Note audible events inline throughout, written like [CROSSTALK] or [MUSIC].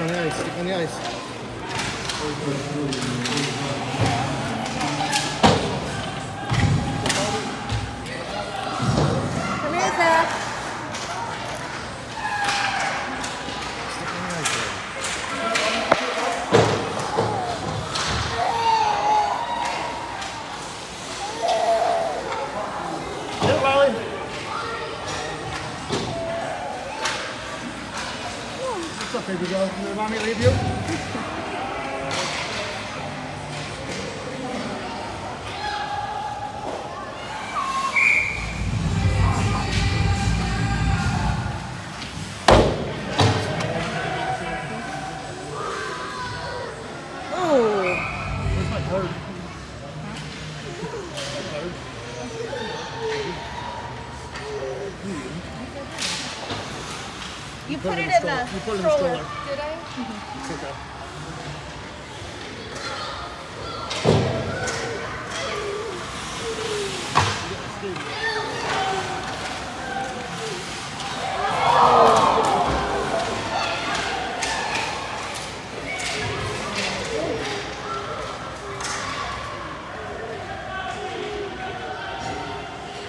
on the ice. Stick on the ice. What's up, stroller. You put it in the stroller. Did I? It's okay.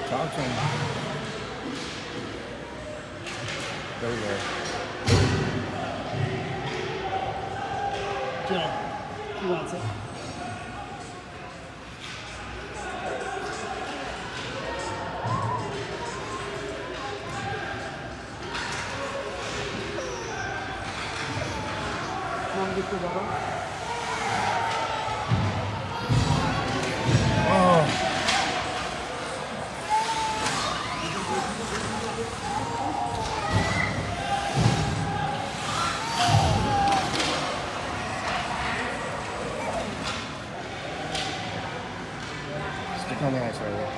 Talk to him. There you go. 掉了，袜子。Thank you. Stick on the ice right there.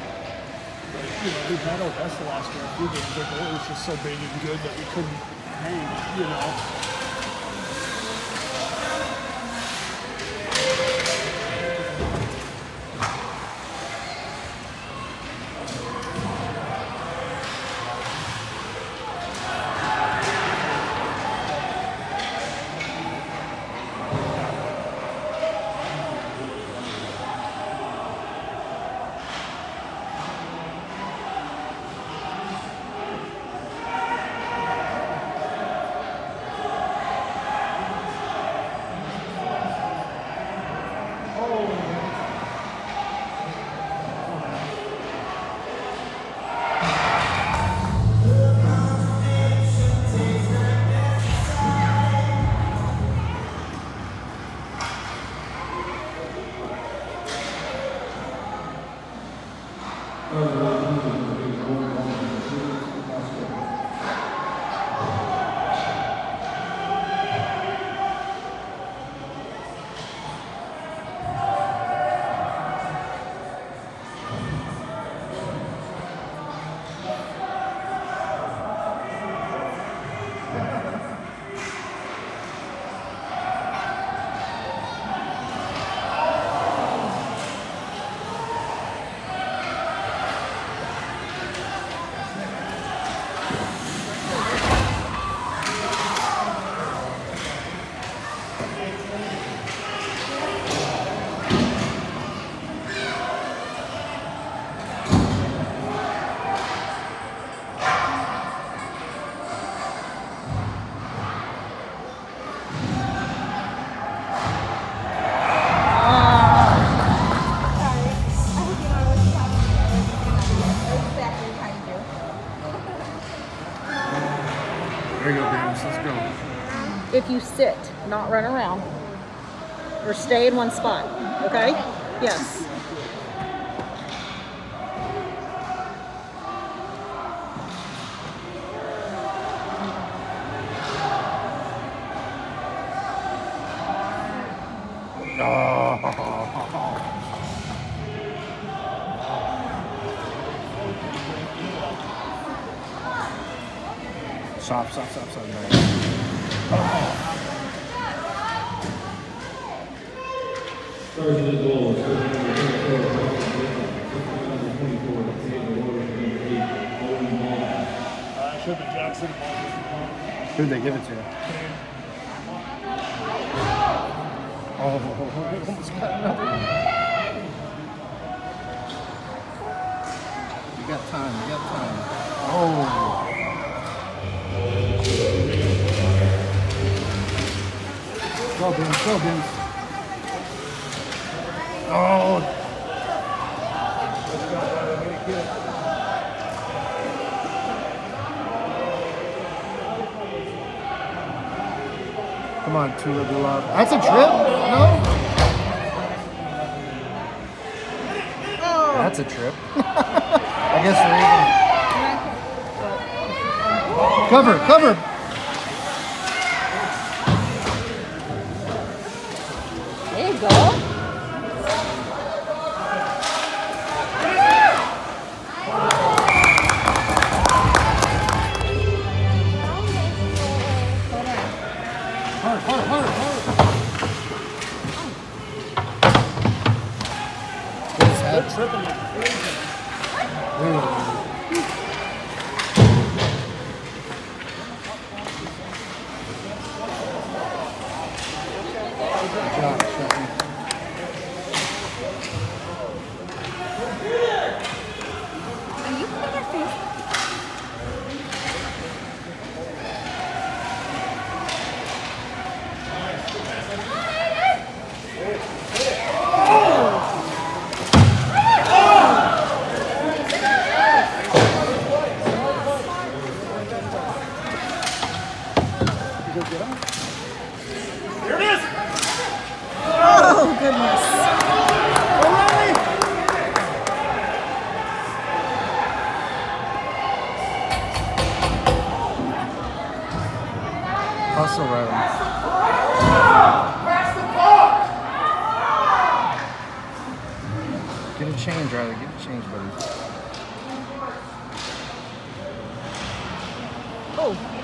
you know, we've had best the last few goal was just so big and good that we couldn't hang, you know. There you go, babies. Let's go. If you sit, not run around, or stay in one spot. Okay? Yes. Oh. Stop, stop, stop, stop. Jackson. Who'd they give it to? Oh, almost got another. You got time. You got time. Oh. Go, Vince. Oh. Come on, Tua Love. That's a trip? No? That's a trip. [LAUGHS] I guess we're even. Cover, cover. Tripping. Good job, Hustle, Riley. Get a change, Riley. Get a change, buddy. Oh,